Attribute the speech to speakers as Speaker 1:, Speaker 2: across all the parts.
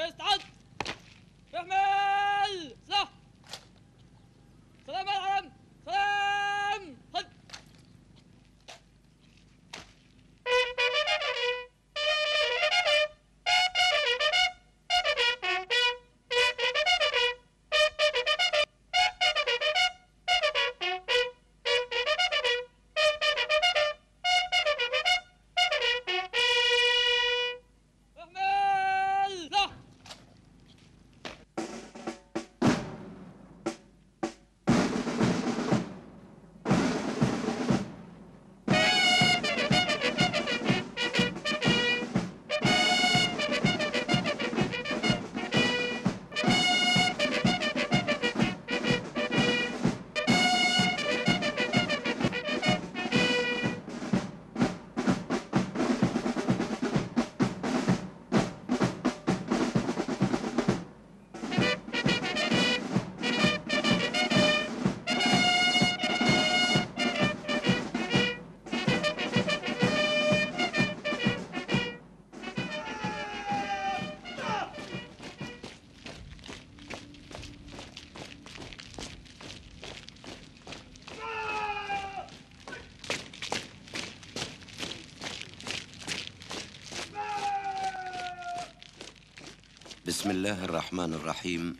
Speaker 1: Fest an! Hör mir!
Speaker 2: بسم الله الرحمن الرحيم.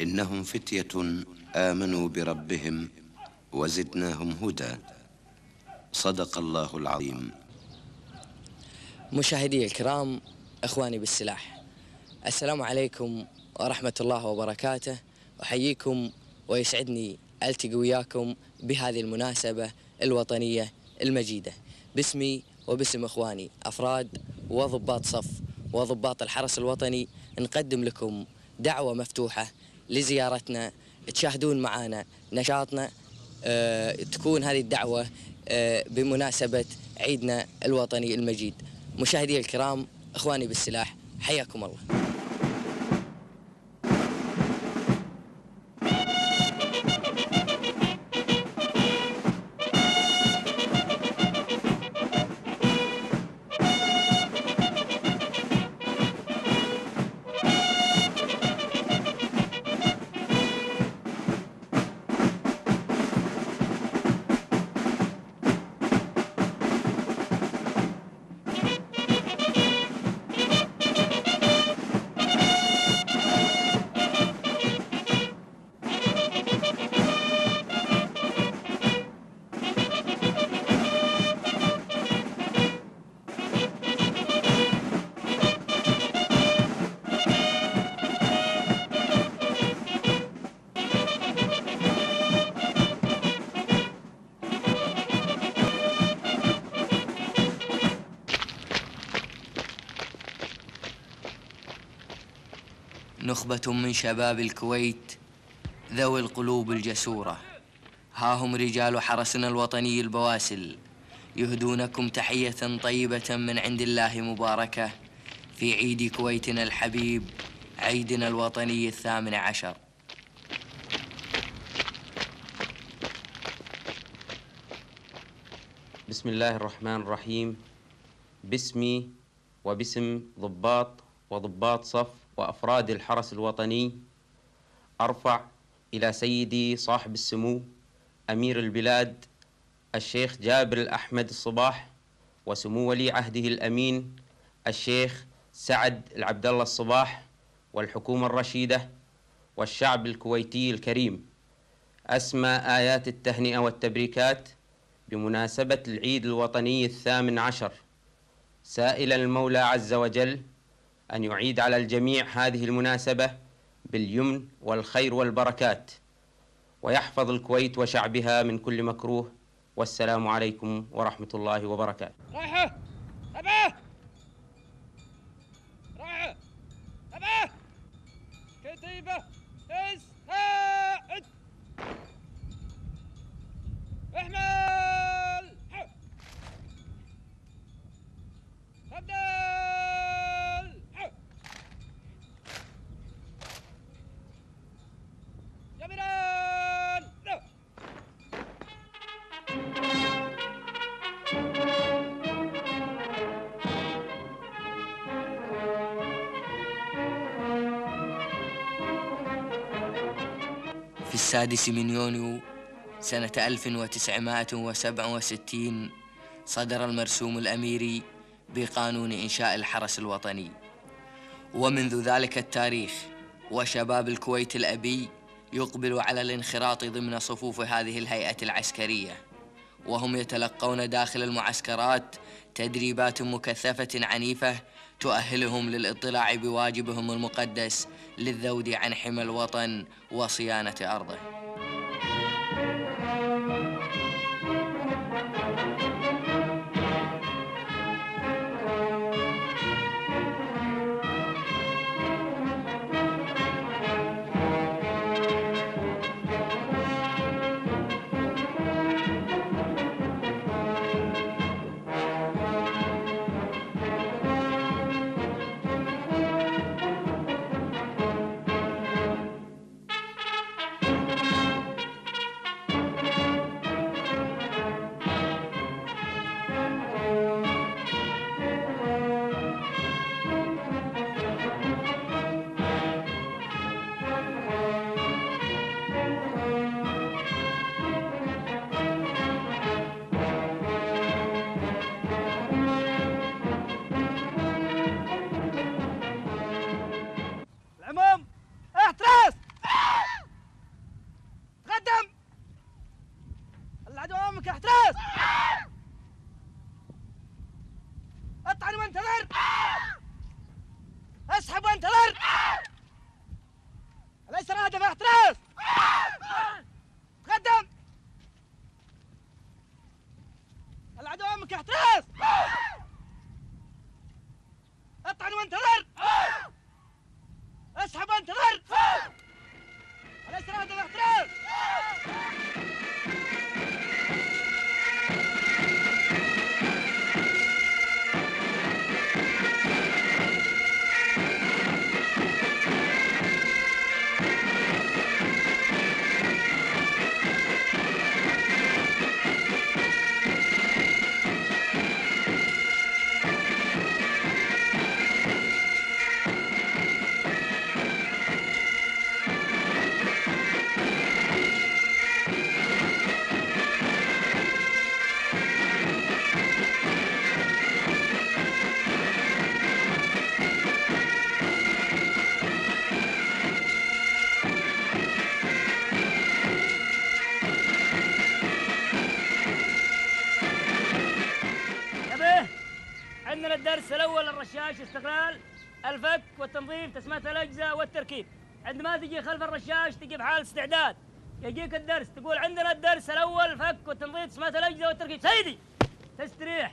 Speaker 2: إنهم فتية آمنوا بربهم وزدناهم هدى. صدق الله العظيم.
Speaker 3: مشاهدي الكرام إخواني بالسلاح السلام عليكم ورحمة الله وبركاته. أحييكم ويسعدني ألتقي وياكم بهذه المناسبة الوطنية المجيدة. باسمي وباسم إخواني أفراد وضباط صف وضباط الحرس الوطني نقدم لكم دعوة مفتوحة لزيارتنا. تشاهدون معنا نشاطنا آه، تكون هذه الدعوة آه، بمناسبة عيدنا الوطني المجيد. مشاهدي الكرام إخواني بالسلاح حياكم الله. نخبة من شباب الكويت ذوي القلوب الجسورة. ها هم رجال حرسنا الوطني البواسل. يهدونكم تحية طيبة من عند الله مباركة في عيد كويتنا الحبيب عيدنا الوطني الثامن عشر.
Speaker 4: بسم الله الرحمن الرحيم. باسمي وباسم ضباط وضباط صف وأفراد الحرس الوطني أرفع إلى سيدي صاحب السمو أمير البلاد الشيخ جابر الأحمد الصباح وسمو ولي عهده الأمين الشيخ سعد العبد الله الصباح والحكومة الرشيدة والشعب الكويتي الكريم. أسمى آيات التهنئة والتبريكات بمناسبة العيد الوطني الثامن عشر. سائلا المولى عز وجل أن يعيد على الجميع هذه المناسبة باليمن والخير والبركات ويحفظ الكويت وشعبها من كل مكروه. والسلام عليكم ورحمة الله وبركاته.
Speaker 3: السادس من يونيو سنة 1967 صدر المرسوم الأميري بقانون إنشاء الحرس الوطني. ومنذ ذلك التاريخ وشباب الكويت الأبي يقبل على الانخراط ضمن صفوف هذه الهيئة العسكرية. وهم يتلقون داخل المعسكرات تدريبات مكثفة عنيفة تؤهلهم للاطلاع بواجبهم المقدس للذود عن حمى الوطن وصيانة أرضه.
Speaker 1: اطعن
Speaker 5: والتركيب عندما تجي خلف الرشاش تجي بحال استعداد. يجيك الدرس تقول عندنا الدرس الأول الفك والتنظيف تسمية الاجزاء والتركيب. سيدي! تستريح.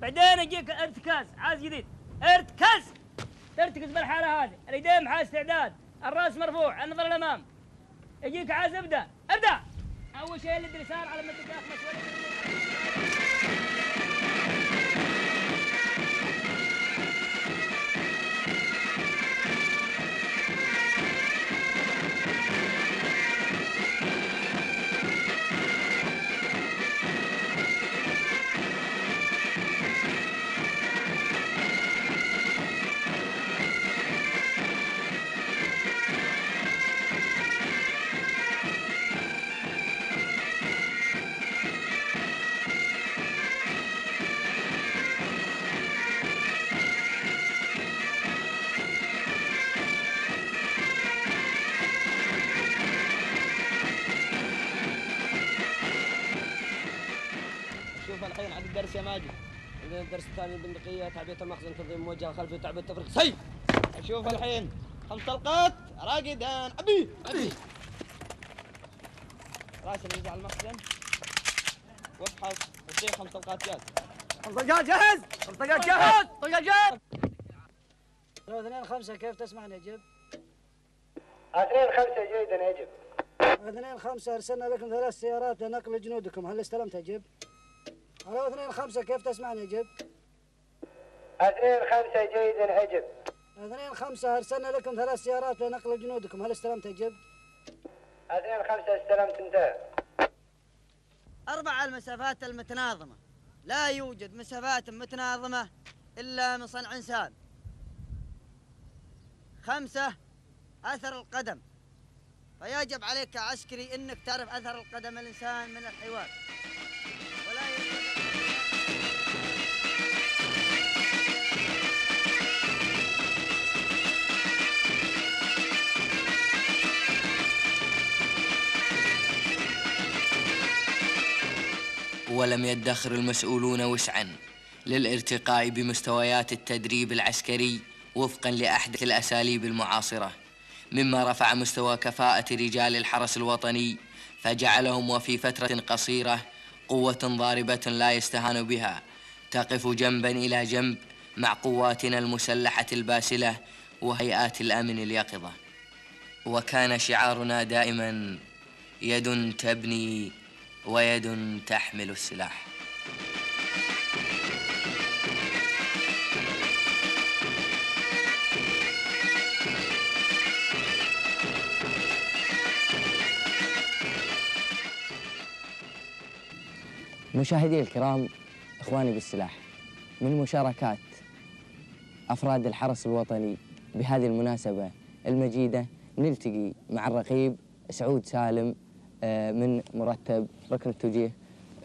Speaker 5: بعدين يجيك ارتكاز. عاز جديد. ارتكاز! ترتكز بالحالة هذه. اليدين بحال استعداد. الرأس مرفوع. النظر الأمام. يجيك عاز أبدأ. أبدأ! أول شيء اليسار على تلقى اخمس
Speaker 6: ماجد عندنا الدرس الثاني البندقية تعبئة المخزن تنظيم موجة خلفي وتعبئة التفريق. سي شوف الحين خمس طلقات راقدان أبي! أبي! راسل على المخزن. وابحث. وصير خمس طلقات جاز
Speaker 5: طلقات جاهز! طلقات جاهز! طلقات جاهز!
Speaker 7: لو اثنين خمسة كيف تسمعني يجب؟
Speaker 8: اثنين خمسة جيدا يجب.
Speaker 7: اثنين خمسة أرسلنا لكم ثلاث سيارات لنقل جنودكم. هل استلمت يجب؟ ألو اثنين خمسة كيف تسمعني يجب؟
Speaker 8: اثنين خمسة جيدا يجب
Speaker 7: اثنين خمسة أرسلنا لكم ثلاث سيارات لنقل جنودكم هل استلمت يجب؟
Speaker 8: اثنين خمسة استلمت انتهى
Speaker 9: أربع المسافات المتناظمة. لا يوجد مسافات متناظمة إلا من صنع إنسان. خمسة أثر القدم. فيجب عليك كعسكري إنك تعرف أثر القدم الإنسان من الحيوان
Speaker 3: ولم يدخر المسؤولون وسعا للارتقاء بمستويات التدريب العسكري وفقا لأحدث الأساليب المعاصرة. مما رفع مستوى كفاءة رجال الحرس الوطني فجعلهم وفي فترة قصيرة قوة ضاربة لا يستهان بها. تقف جنبا إلى جنب مع قواتنا المسلحة الباسلة وهيئات الأمن اليقظة. وكان شعارنا دائما يد تبني ويد تحمل السلاح. مشاهدي الكرام إخواني بالسلاح من مشاركات أفراد الحرس الوطني بهذه المناسبة المجيدة نلتقي مع الرقيب سعود سالم من مرتب ركن التوجيه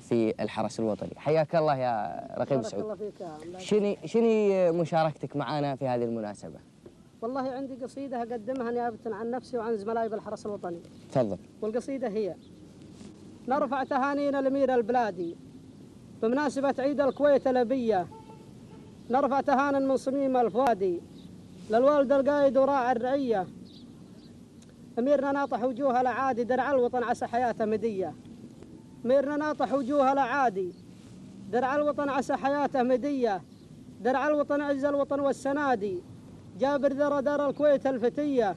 Speaker 3: في الحرس الوطني. حياك الله يا رقيب
Speaker 10: بارك الله
Speaker 3: سعود
Speaker 10: فيك.
Speaker 3: شني شني مشاركتك معنا في هذه المناسبة؟
Speaker 10: والله عندي قصيدة أقدمها نيابة عن نفسي وعن زملائي بالحرس الوطني.
Speaker 3: تفضل.
Speaker 10: والقصيدة هي نرفع تهانينا لأمير البلادي بمناسبة عيد الكويت الأبية نرفع تهانا من صميم الفؤادي للوالد القايد وراعي الرعية. أميرنا ناطح وجوه الأعادي درع الوطن عسى حياته مدية. أميرنا ناطح وجوه الأعادي درع الوطن عسى حياته مدية. درع الوطن عز الوطن والسنادي. جابر ذرى دار الكويت الفتية.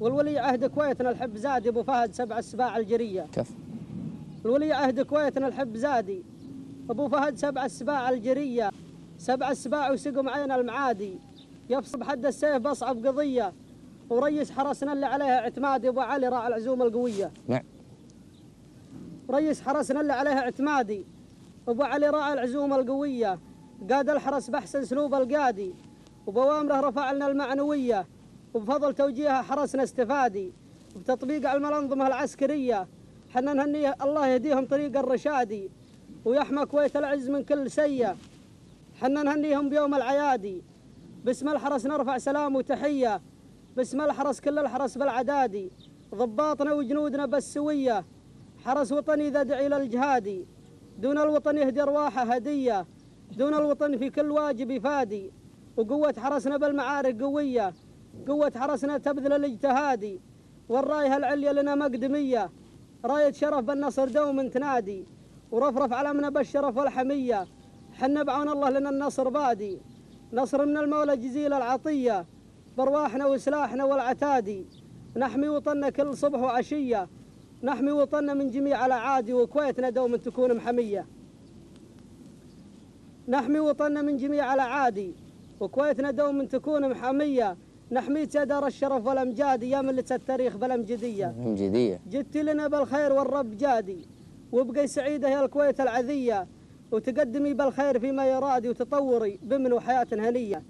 Speaker 10: والولي عهد كويتنا الحب زادي أبو فهد سبع السباع الجرية.
Speaker 3: كف.
Speaker 10: الولي عهد كويتنا الحب زادي أبو فهد سبع السباع الجرية. سبع السباع وسقم عين المعادي. يفصل بحد السيف بصعب قضية. وريس حرسنا اللي عليها اعتمادي أبو علي راعي العزومة القوية.
Speaker 3: نعم.
Speaker 10: ريس حرسنا اللي عليها اعتمادي أبو علي راعي العزومة القوية. قاد الحرس باحسن اسلوب القادي وبوامره رفع لنا المعنوية. وبفضل توجيهها حرسنا استفادي وبتطبيق على الأنظمة العسكرية. حنا نهنيه الله يهديهم طريق الرشادي ويحمى كويت العز من كل سية حنا نهنيهم بيوم العيادي. باسم الحرس نرفع سلام وتحية باسم الحرس كل الحرس بالعدادي. ضباطنا وجنودنا بالسوية حرس وطني ذا دعي للجهادي دون الوطن يهدي أرواحه هدية. دون الوطن في كل واجب يفادي وقوة حرسنا بالمعارك قوية. قوة حرسنا تبذل الاجتهادي والراية العليا لنا مقدمية. راية شرف بالنصر دوم تنادي. ورفرف علمنا بالشرف والحمية. حنا بعون الله لنا النصر بادي. نصر من المولى جزيل العطية. بارواحنا وسلاحنا والعتادي. نحمي وطننا كل صبح وعشية. نحمي وطننا من جميع الأعادي وكويتنا دوما تكون محمية. نحمي وطننا من جميع الأعادي وكويتنا دوما تكون محمية. نحمي دار الشرف والأمجاد يا ملة التاريخ بالأمجدية.
Speaker 3: جدية
Speaker 10: جدت لنا بالخير والرب جادي. وابقي سعيدة يا الكويت العذية. وتقدمي بالخير فيما يرادي وتطوري بمن وحياة هنية.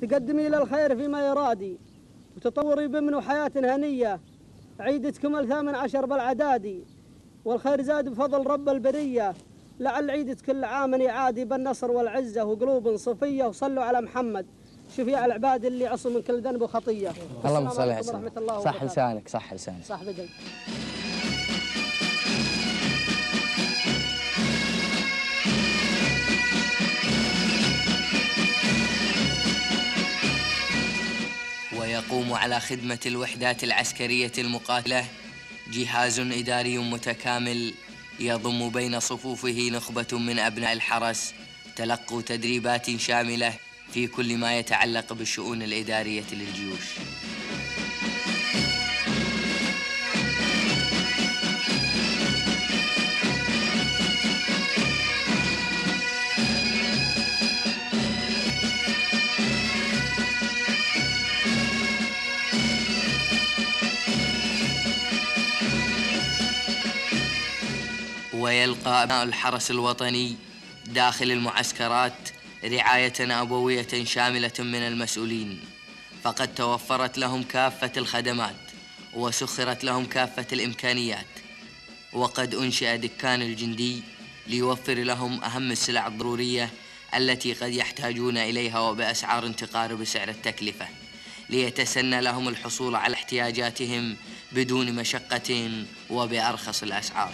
Speaker 10: تقدمي للخير فيما يرادي وتطوري بمن وحياة هنية. عيدتكم الثامن عشر بالعدادي والخير زاد بفضل رب البرية. لعل عيدة كل عام يعادي بالنصر والعزة وقلوب صفية وصلوا على محمد شفيع العباد اللي عصوا من كل ذنب وخطية.
Speaker 3: اللهم صل على
Speaker 10: ورحمة الله
Speaker 3: صح. لسانك صح لسانك.
Speaker 10: صح بدل
Speaker 3: على خدمة الوحدات العسكرية المقاتلة. جهاز إداري متكامل يضم بين صفوفه نخبة من أبناء الحرس تلقوا تدريبات شاملة في كل ما يتعلق بالشؤون الإدارية للجيوش. ويلقى أبناء الحرس الوطني داخل المعسكرات رعاية أبوية شاملة من المسؤولين. فقد توفرت لهم كافة الخدمات وسخرت لهم كافة الإمكانيات. وقد أنشأ دكان الجندي ليوفر لهم أهم السلع الضرورية التي قد يحتاجون إليها وبأسعار تقارب سعر التكلفة. ليتسنى لهم الحصول على احتياجاتهم بدون مشقة وبأرخص الأسعار.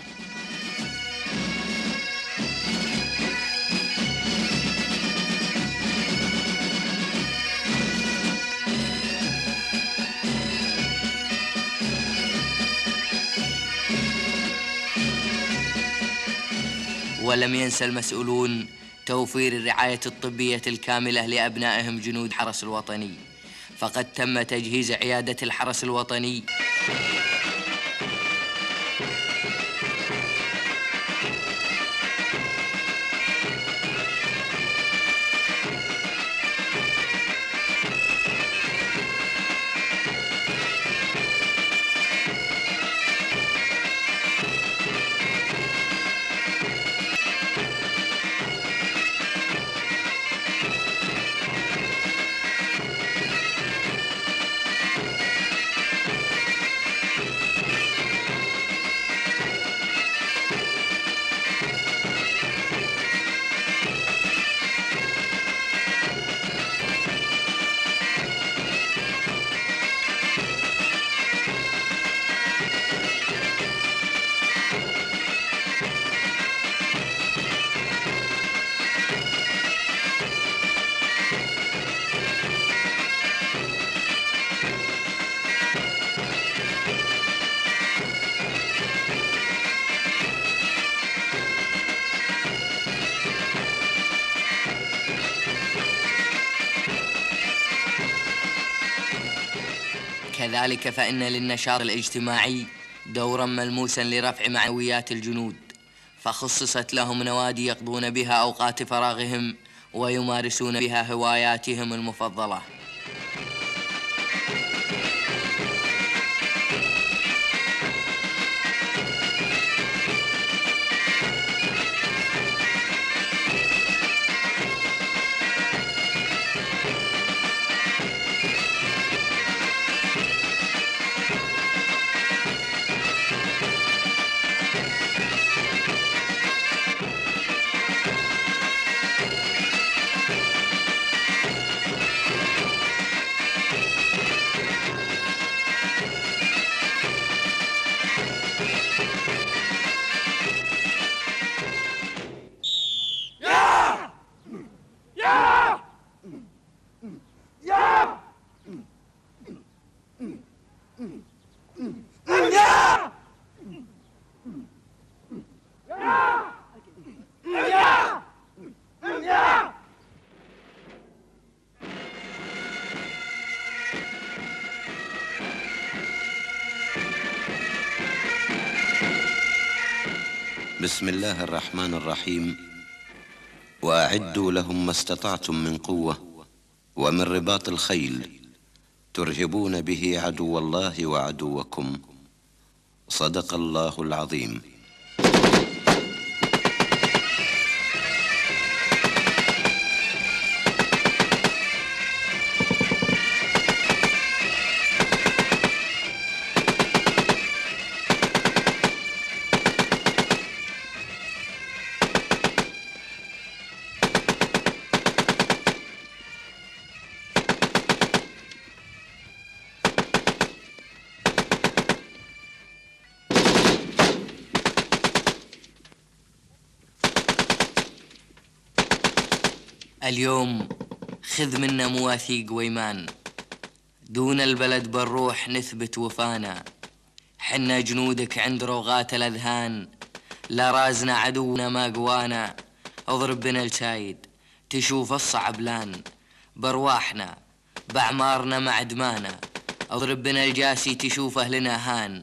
Speaker 3: ولم ينسى المسؤولون توفير الرعاية الطبية الكاملة لأبنائهم جنود حرس الوطني. فقد تم تجهيز عيادة الحرس الوطني. كذلك فإن للنشاط الاجتماعي دورا ملموسا لرفع معنويات الجنود فخصصت لهم نوادي يقضون بها أوقات فراغهم ويمارسون بها هواياتهم المفضلة.
Speaker 2: بسم الله الرحمن الرحيم. وأعدوا لهم ما استطعتم من قوة ومن رباط الخيل ترهبون به عدو الله وعدوكم. صدق الله العظيم.
Speaker 3: مواثيق ويمان دون البلد بالروح نثبت وفانا. حنا جنودك عند روغات الأذهان. لا رازنا عدونا ما قوانا. اضرب بنا الشايد تشوف الصعب لأن. برواحنا بأعمارنا مع دمانا اضرب بنا الجاسي تشوفه لنا هان.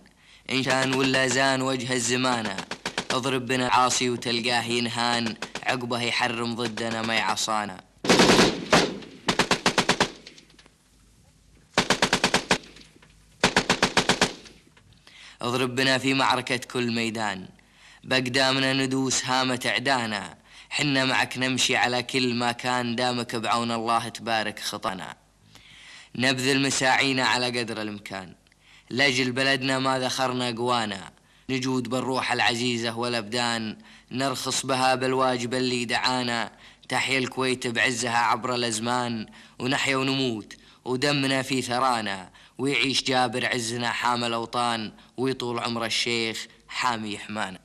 Speaker 3: إن كان ولا زان وجه الزمانة اضرب بنا العاصي وتلقاه ينهان. عقبه يحرم ضدنا ما يعصانا. اضرب بنا في معركة كل ميدان. بقدامنا ندوس هامة إعدانا. حنا معك نمشي على كل ما كان دامك بعون الله تبارك خطانا نبذل مساعينا على قدر الإمكان. لأجل بلدنا ما ذخرنا قوانا. نجود بالروح العزيزة والأبدان. نرخص بها بالواجب اللي دعانا. تحيا الكويت بعزها عبر الأزمان. ونحيا ونموت. ودمنا في ثرانا. ويعيش جابر عزنا حامل أوطان ويطول عمر الشيخ حامي حمانا